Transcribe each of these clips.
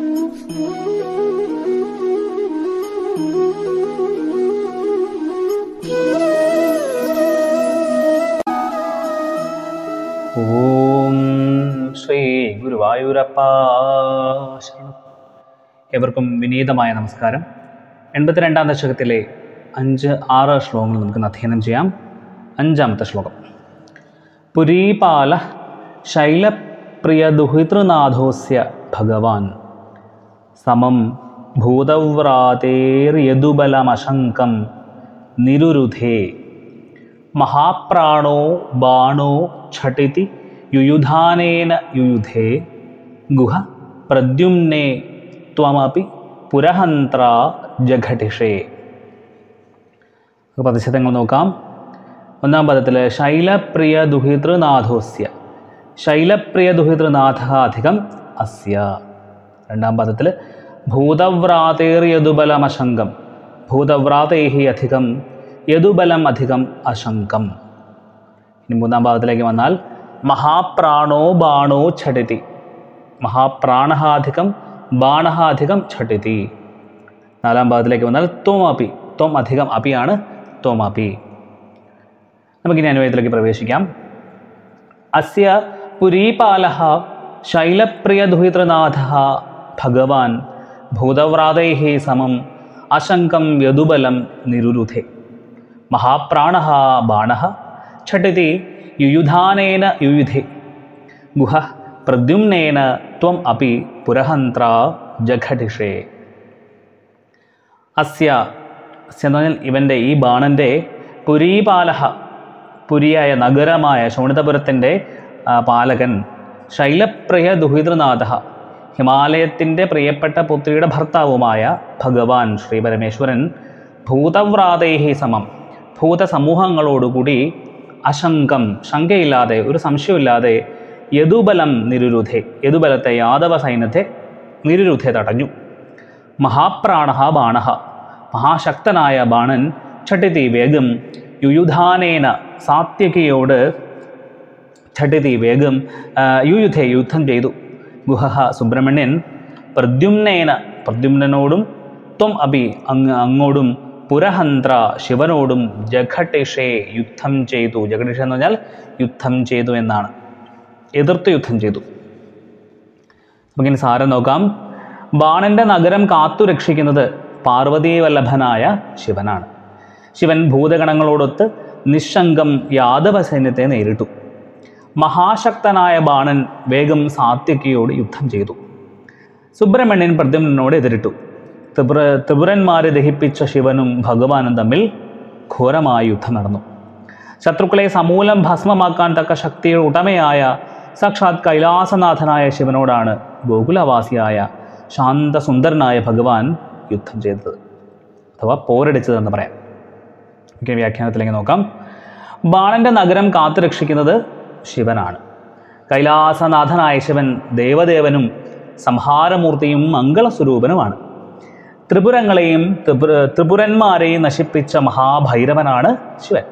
ഓം ശ്രീ ഏവർക്കും വിനീതമായ നമസ്കാരം. എൺപത്തിരണ്ടാം ദശകത്തിലെ അഞ്ച് ആറ് ശ്ലോകങ്ങൾ നമുക്ക് അധ്യയനം ചെയ്യാം. അഞ്ചാമത്തെ ശ്ലോകം. പുരീപാല ശൈലപ്രിയ ദുഹിതൃനാഥോസ്യ ഭഗവാൻ. സമം ഭൂതവ്രാതേർയദുബലമശങ്കം നിരുരുധേ. മഹാപ്രാണോ ബാണോ ഛട്ടിതി യുയുധാനേന യുയുധേ. ഗുഹ പ്രദ്യുമ്നെ ത്വമപി പുരഹന്ത്ര ജഘടിഷേ. പ്രതിഷേധങ്ങൾ നോക്കാം. ഒന്നാം പദത്തിൽ ശൈലപ്രിയ ദുഹിതൃനാഥോസ്യ ശൈലപ്രിയ ദുഹിതൃനാഥ അധികം അസ്യ. രണ്ടാം പദത്തിൽ ഭൂതവ്രാതേർ ഭൂതവ്രാതേഹി അധികം യദുബലം അധികം അശങ്കം. ഇനി മൂന്നാം ഭാഗത്തിലേക്ക് വന്നാൽ മഹാപ്രാണോ ബാണോ ഛടിതി. മഹാപ്രാണഹാധികം ബാണഹാധികം ഛടിതി. നാലാം ഭാഗത്തിലേക്ക് വന്നാൽ ത്വം അപി ത്വം അധികം അപിയാണ് ത്വം അപി നമുക്കിനി അനുഭവത്തിലേക്ക് പ്രവേശിക്കാം. അസ്യ പുരീപാല ശൈലപ്രിയദുഹിതൃനാഥ ഭഗവാൻ ഭൂതവ്രാതൈ സമം അശങ്കം യദുബലം നിരുരുധേ. മഹാപ്രാണ ബാണ ഛട്ടിതി യുയുധാനേന യുയുധേ. ഗുഹ പ്രദ്യുമ്നേന ത്വം അപ്പി പുരഹന്ത്ര ജഘടിഷേ. അസ്യ എന്ന് പറഞ്ഞാൽ ഇവന്റെ ഈ ബാണന്റെ പുരീപാലഹ പുരിയായ നഗരമായ ശോണിതപുരത്തിന്റെ പാലകൻ ശൈലപ്രിയ ദുഹിതൃനാഥ ഹിമാലയത്തിന്റെ പ്രിയപ്പെട്ട പുത്രിയുടെ ഭർത്താവുമായ ഭഗവാൻ ശ്രീ പരമേശ്വരൻ ഭൂതവ്രാതേഹി സമം ഭൂതസമൂഹങ്ങളോടുകൂടി അശങ്കം ശങ്കയില്ലാതെ ഒരു സംശയമില്ലാതെ യദുബലം നിരുരുധെ യദുബലത്തെ യാദവ സൈന്യത്തെ നിരുരുധെ തടഞ്ഞു. മഹാപ്രാണ ബാണ മഹാശക്തനായ ബാണൻ ഛട്ടിതി വേഗം യുയുധാനേന സാത്യകിയോട് ഛട്ടിതി വേഗം യുയുധെ യുദ്ധം ചെയ്തു. ഗുഹ സുബ്രഹ്മണ്യൻ പ്രദ്യുമ്നേന പ്രദ്യുമ്നോടും ത്വം അഭി അങ്ങ് അങ്ങോടും പുരഹന്ത്ര ശിവനോടും ജഘട്ടിഷേ യുദ്ധം ചെയ്തു. ജഘടിഷ എന്ന് പറഞ്ഞാൽ യുദ്ധം ചെയ്തു എന്നാണ്. എതിർത്ത് യുദ്ധം ചെയ്തു. നമുക്കിനി സാരം നോക്കാം. ബാണന്റെ നഗരം കാത്തു രക്ഷിക്കുന്നത് പാർവതീ വല്ലഭനായ ശിവനാണ്. ശിവൻ ഭൂതഗണങ്ങളോടൊത്ത് നിശങ്കം യാദവ സൈന്യത്തെ നേരിട്ടു. മഹാശക്തനായ ബാണൻ വേഗം സാത്യക്കിയോട് യുദ്ധം ചെയ്തു. സുബ്രഹ്മണ്യൻ പ്രദ്യുമ്നോട് എതിരിട്ടു. ത്രിപുര ത്രിപുരന്മാരെ ദഹിപ്പിച്ച ശിവനും ഭഗവാനും തമ്മിൽ ഘോരമായ യുദ്ധം നടന്നു. ശത്രുക്കളെ സമൂലം ഭസ്മമാക്കാൻ തക്ക ശക്തിയുടെ ഉടമയായ സാക്ഷാത് കൈലാസനാഥനായ ശിവനോടാണ് ഗോകുലവാസിയായ ശാന്തസുന്ദരനായ ഭഗവാൻ യുദ്ധം ചെയ്തത്. അഥവാ പോരടിച്ചതെന്ന് പറയാം. വ്യാഖ്യാനത്തിലേക്ക് നോക്കാം. ബാണന്റെ നഗരം കാത്തുരക്ഷിക്കുന്നത് ശിവനാണ്. കൈലാസനാഥനായ ശിവൻ ദേവദേവനും സംഹാരമൂർത്തിയും മംഗളസ്വരൂപനുമാണ്. ത്രിപുരങ്ങളെയും ത്രിപുര ത്രിപുരന്മാരെയും നശിപ്പിച്ച മഹാഭൈരവനാണ് ശിവൻ.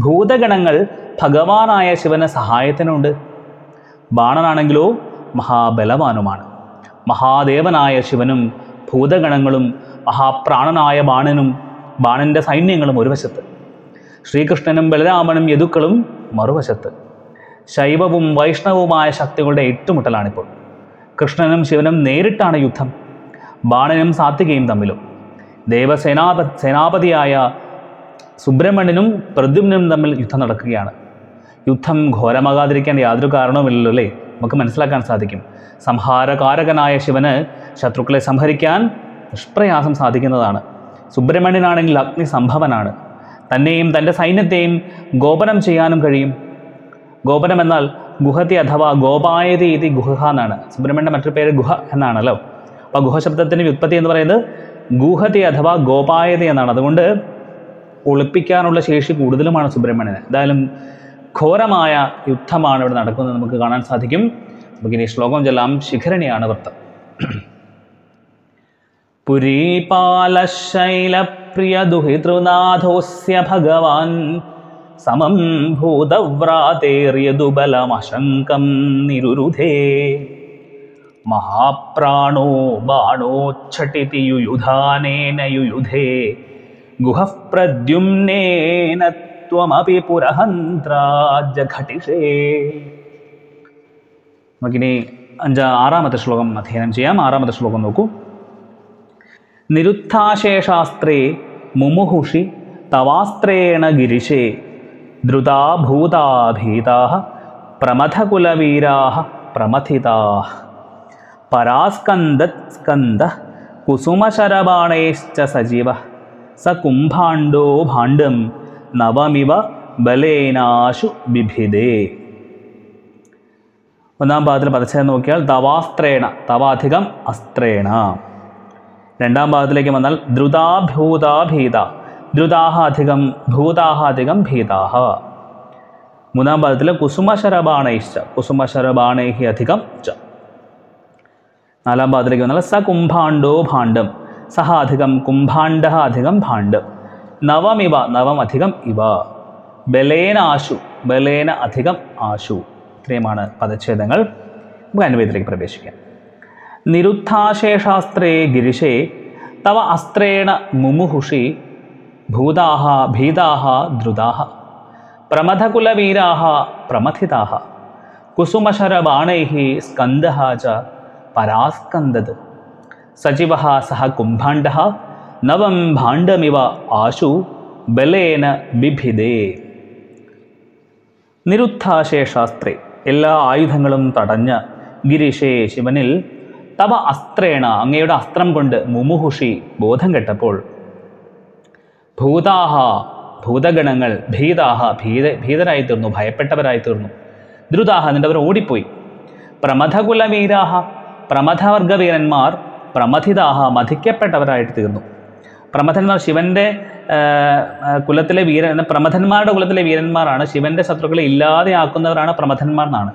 ഭൂതഗണങ്ങൾ ഭഗവാനായ ശിവന് സഹായത്തിനുണ്ട്. ബാണനാണെങ്കിലോ മഹാബലവാനുമാണ്. മഹാദേവനായ ശിവനും ഭൂതഗണങ്ങളും മഹാപ്രാണനായ ബാണനും ബാണന്റെ സൈന്യങ്ങളും ഒരു വശത്ത് ശ്രീകൃഷ്ണനും ബലരാമനും യദുക്കളും മറുവശത്ത്. ശൈവവും വൈഷ്ണവുമായ ശക്തികളുടെ ഏറ്റുമുട്ടലാണിപ്പോൾ കൃഷ്ണനും ശിവനും നേരിട്ടാണ് യുദ്ധം. ബാണനും സാത്വികയും തമ്മിലും. ദേവസേനാപ സേനാപതിയായ സുബ്രഹ്മണ്യനും പ്രദ്യുമ്നും തമ്മിൽ യുദ്ധം നടക്കുകയാണ്. യുദ്ധം ഘോരമാകാതിരിക്കാൻ യാതൊരു കാരണവുമില്ലല്ലോ അല്ലേ? നമുക്ക് മനസ്സിലാക്കാൻ സാധിക്കും. സംഹാരകാരകനായ ശിവന് ശത്രുക്കളെ സംഹരിക്കാൻ നിഷ്പ്രയാസം സാധിക്കുന്നതാണ്. സുബ്രഹ്മണ്യനാണെങ്കിൽ അഗ്നി സംഭവനാണ് തന്നെയും തന്റെ സൈന്യത്തെയും ഗോപനം ചെയ്യാനും കഴിയും. ഗോപനം എന്നാൽ ഗുഹതി അഥവാ ഗോപായതി ഇതി ഗുഹ എന്നാണ്. സുബ്രഹ്മണ്യന്റെ മറ്റൊരു പേര് ഗുഹ എന്നാണല്ലോ. അപ്പോൾ ഗുഹ ശബ്ദത്തിന്റെ വ്യുത്പത്തി എന്ന് പറയുന്നത് ഗുഹതി അഥവാ ഗോപായതി എന്നാണ്. അതുകൊണ്ട് ഒളിപ്പിക്കാനുള്ള ശേഷി കൂടുതലുമാണ് സുബ്രഹ്മണ്യന്. എന്തായാലും ഘോരമായ യുദ്ധമാണ് ഇവിടെ നടക്കുന്നത് നമുക്ക് കാണാൻ സാധിക്കും. നമുക്കിനി ശ്ലോകം ചെല്ലാം. ശിഖരണിയാണ് വൃത്തം. പുരീപാലശൈലപ്രിയദുഹിതൃനാഥോസ്യ ഭഗവാൻ സമം ഭൂതവ്രാതേർയദുബലമശങ്കം നിരുരുധേ മഹാപ്രാണോ ബാണോച്ഛട്ടിതി യുയുധാനേന യുയുധേ ഗുഹഃ പ്രദ്യുമ്നേന ത്വമപി പുരഹന്ത്രാജഘടിഷേ നമുക്കിനി അഞ്ചാ ആറാമത്തെ ശ്ലോകം അധ്യയനം ചെയ്യാം ആറാമത്തെ ശ്ലോകം നോക്കൂ നിരുത്ഥാശേഷാസ്ത്രേ മുമുഹുഷി തവാസ്ത്രേണ ഗിരിശേ ദ്രുതാ ഭൂതാഭീതാ പ്രമഥകുലവീരാ പ്രമഥിതാ പരാസ്കന്ദത് സ്കന്ദ കുസുമശരബാണേശ്ച സജീവ സ കുംഭാണ്ഡോ ഭാണ്ഡം നവമിവ ബലേനാശു ബിഭിദേ ഒന്നാം ഭാഗത്തിൽ പദച്ഛേദം നോക്കിയാൽ തവാസ്ത്രേണ തവാധികം അസ്ത്രേണ। രണ്ടാം ഭാഗത്തിലേക്ക് വന്നാൽ ദ്രുതാഭൂതാഭീത ദ്രുതാഹ ഭൂതാഹാധികം ഭൂതാഹ. മൂന്നാം പദത്തിൽ കുസുമശരബാണൈശ്ച കുസുമശരബാണൈഹി അധികം ച. നാലാം പാദത്തിലേക്ക് വന്നാൽ സ കുംഭാണ്ഡോ ഭാണ്ഡം സഹ അധികം കുംഭാണ്ഡ അധികം ഭാണ്ഡം. നവമിവ നവം അധികം ഇവ. ബലേന ആശു ബലേന അധികം ആശു. ഇത്രയുമാണ് പദച്ഛേദങ്ങൾ. നമുക്ക് അനുവേദത്തിലേക്ക് പ്രവേശിക്കാം. നിരുദ്ധാശേഷാസ്ത്രേ ഗിരിശേ തവ അസ്ത്രേണ മുമുഹുഷി ഭൂതാഹ ഭീതാഹ ദ്രുതാഹ പ്രമഥകുലവീരാഹ പ്രമഥിതാഹ കുസുമശരബാണൈ സ്കന്ധ ച പരാസ്കന്ദത് സജീവ സഹ കുംഭാണ്ഡ നവം ഭാണ്ഡമിവ ആശു ബലേന ബിഭിദേ നിരുദ്ധാശേഷാസ്ത്രേ എല്ലാ ആയുധങ്ങളും തടഞ്ഞ ഗിരിശേ ശിവനിൽ തവ അസ്ത്രേണ അങ്ങയുടെ അസ്ത്രം കൊണ്ട് മുമുഹുഷി ബോധം കെട്ടപ്പോൾ ഭൂതാഹ ഭൂതഗണങ്ങൾ ഭീതാഹ ഭീത ഭീതരായി തീർന്നു ഭയപ്പെട്ടവരായി തീർന്നു ദ്രുതാഹ എന്നിട്ട് അവർ ഓടിപ്പോയി. പ്രമഥകുലവീരാഹ പ്രമഥവർഗവീരന്മാർ പ്രമഥിതാഹ മഥിക്കപ്പെട്ടവരായിട്ട് തീർന്നു. പ്രമഥന്മാർ ശിവന്റെ കുലത്തിലെ വീരൻ പ്രമഥന്മാരുടെ കുലത്തിലെ വീരന്മാരാണ് ശിവന്റെ ശത്രുക്കളെ ഇല്ലാതെയാക്കുന്നവരാണ് പ്രമഥന്മാർ എന്നാണ്.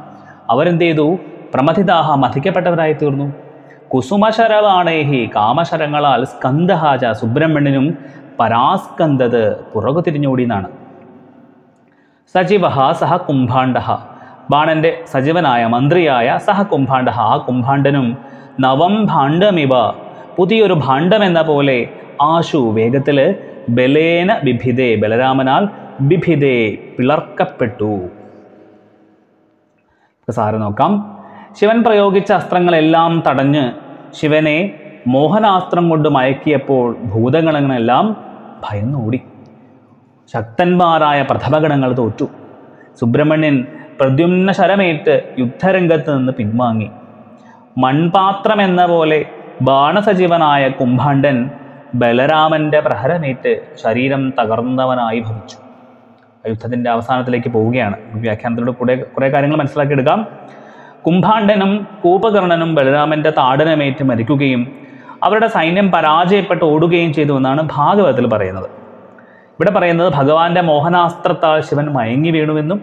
അവരെന്ത് ചെയ്തു പ്രമഥിതാഹ മഥിക്കപ്പെട്ടവരായി തീർന്നു കുസുമശരവാണേഹി കാമശരങ്ങളാൽ സ്കന്ദഹാജ സുബ്രഹ്മണ്യനും പരാസ്കന്ദത് പുറകു തിരിഞ്ഞോടി എന്നാണ് സജീവഹ സഹ കുംഭാണ്ഡ ബാണന്റെ സജീവനായ മന്ത്രിയായ സഹ കുംഭാണ്ഡ ആ കുംഭാണ്ഡനും നവം ഭാണ്ഡമിവ. പുതിയൊരു ഭാണ്ഡം എന്ന പോലെ ആശു വേഗത്തിൽ ബലേന ബിഭിതേ ബലരാമനാൽ ബിഭിതേ പിളർക്കപ്പെട്ടു. സാറ് നോക്കാം. ശിവൻ പ്രയോഗിച്ച അസ്ത്രങ്ങളെല്ലാം തടഞ്ഞ് ശിവനെ മോഹനാസ്ത്രം കൊണ്ട് മയക്കിയപ്പോൾ ഭൂതഗണങ്ങളെല്ലാം ഭയന്നോടി. ശക്തന്മാരായ പ്രഥമഗണങ്ങൾ തോറ്റു. സുബ്രഹ്മണ്യൻ പ്രദ്യുമ്ന ശരമേറ്റ് യുദ്ധരംഗത്ത് നിന്ന് പിൻവാങ്ങി. മൺപാത്രം എന്ന പോലെ ബാണസജീവനായ കുംഭാണ്ഡൻ ബലരാമന്റെ പ്രഹരമേറ്റ് ശരീരം തകർന്നവനായി ഭവിച്ചു. യുദ്ധത്തിന്റെ അവസാനത്തിലേക്ക് പോവുകയാണ്. വ്യാഖ്യാനത്തിലൂടെ കൂടെ കുറേ കാര്യങ്ങൾ മനസ്സിലാക്കിയെടുക്കാം. കുംഭാണ്ഡനും കൂപകർണനും ബലരാമന്റെ താടനമേറ്റ് മരിക്കുകയും അവരുടെ സൈന്യം പരാജയപ്പെട്ട് ഓടുകയും ചെയ്തു എന്നാണ് ഭാഗവതത്തിൽ പറയുന്നത്. ഇവിടെ പറയുന്നത് ഭഗവാന്റെ മോഹനാസ്ത്രത്താൽ ശിവൻ മയങ്ങി വീണുവെന്നും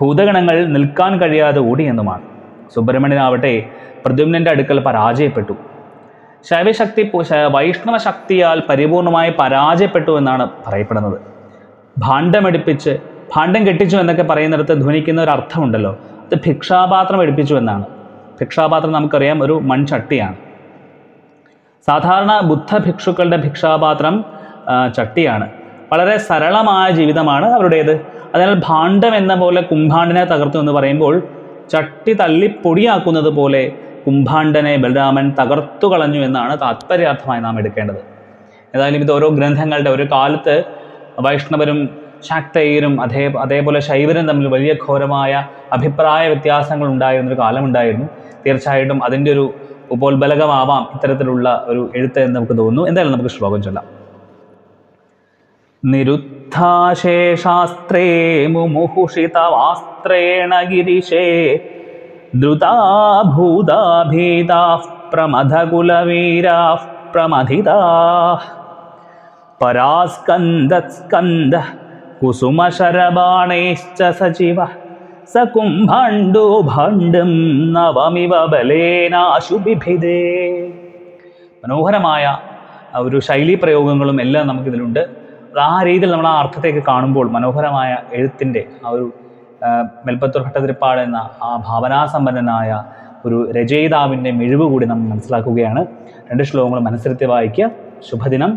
ഭൂതഗണങ്ങൾ നിൽക്കാൻ കഴിയാതെ ഓടിയെന്നുമാണ്. സുബ്രഹ്മണ്യനാവട്ടെ പ്രദ്യുമ്നന്റെ അടുക്കൽ പരാജയപ്പെട്ടു. ശൈവശക്തി വൈഷ്ണവ ശക്തിയാൽ പരിപൂർണമായി പരാജയപ്പെട്ടു എന്നാണ് പറയപ്പെടുന്നത്. ഭാണ്ഡമെടുപ്പിച്ച് ഭാണ്ഡം കെട്ടിച്ചു എന്നൊക്കെ പറയുന്നിടത്ത് ധ്വനിക്കുന്ന ഒരു അർത്ഥമുണ്ടല്ലോ. അത് ഭിക്ഷാപാത്രം എടുപ്പിച്ചു എന്നാണ്. ഭിക്ഷാപാത്രം നമുക്കറിയാം ഒരു മൺചട്ടിയാണ്. സാധാരണ ബുദ്ധ ഭിക്ഷുക്കളുടെ ഭിക്ഷാപാത്രം ചട്ടിയാണ്. വളരെ സരളമായ ജീവിതമാണ് അവരുടേത്. അതിനാൽ ഭാണ്ഡം എന്ന പോലെ കുംഭാണ്ഡനെ തകർത്തു എന്ന് പറയുമ്പോൾ ചട്ടി തള്ളി പൊടിയാക്കുന്നത് പോലെ കുംഭാണ്ഡനെ ബലരാമൻ തകർത്തു കളഞ്ഞു എന്നാണ് താത്പര്യാർത്ഥമായി നാം എടുക്കേണ്ടത്. ഏതായാലും ഇത് ഓരോ ഗ്രന്ഥങ്ങളുടെ ഒരു കാലത്ത് വൈഷ്ണവരും ശാക്തയ്യരും അതേ അതേപോലെ ശൈവരും തമ്മിൽ വലിയ ഘോരമായ അഭിപ്രായ വ്യത്യാസങ്ങൾ ഉണ്ടായിരുന്നൊരു കാലമുണ്ടായിരുന്നു. തീർച്ചയായിട്ടും അതിന്റെ ഒരു ഉപോത്ബലകമാവാം ഇത്തരത്തിലുള്ള ഒരു എഴുത്ത് എന്ന് നമുക്ക് തോന്നുന്നു. എന്തായാലും നമുക്ക് ശ്ലോകം ചൊല്ലാം. നിരുദ്ധാശേഷാസ്ത്രേ മുമുഹുഷിതവാസ്ത്രേണ ഗിരിശേ ദ്രുതാഭൂതാഭീത പ്രമഥകുലവീരാ പ്രമഥിതാഃ പരാസ്കന്ദസ്കന്ദ കുസുമശരബാണൈശ്ച സജീവ സ കുംഭാണ്ഡോ ഭാണ്ഡം നവമിവ ബലേനാശു ബിഭിദേ മനോഹരമായ ഒരു ശൈലി പ്രയോഗങ്ങളും എല്ലാം നമുക്കിതിലുണ്ട്. ആ രീതിയിൽ നമ്മൾ ആ അർത്ഥത്തേക്ക് കാണുമ്പോൾ മനോഹരമായ എഴുത്തിന്റെ ആ ഒരു മെൽപ്പത്തൂർ ഭട്ടതിരിപ്പാട് എന്ന ആ ഭാവനാസമ്പന്നനായ ഒരു രചയിതാവിന്റെ മിഴിവ് കൂടി നമ്മൾ മനസ്സിലാക്കുകയാണ്. രണ്ട് ശ്ലോകങ്ങൾ മനസ്സിരുത്തി വായിക്കുക. ശുഭദിനം.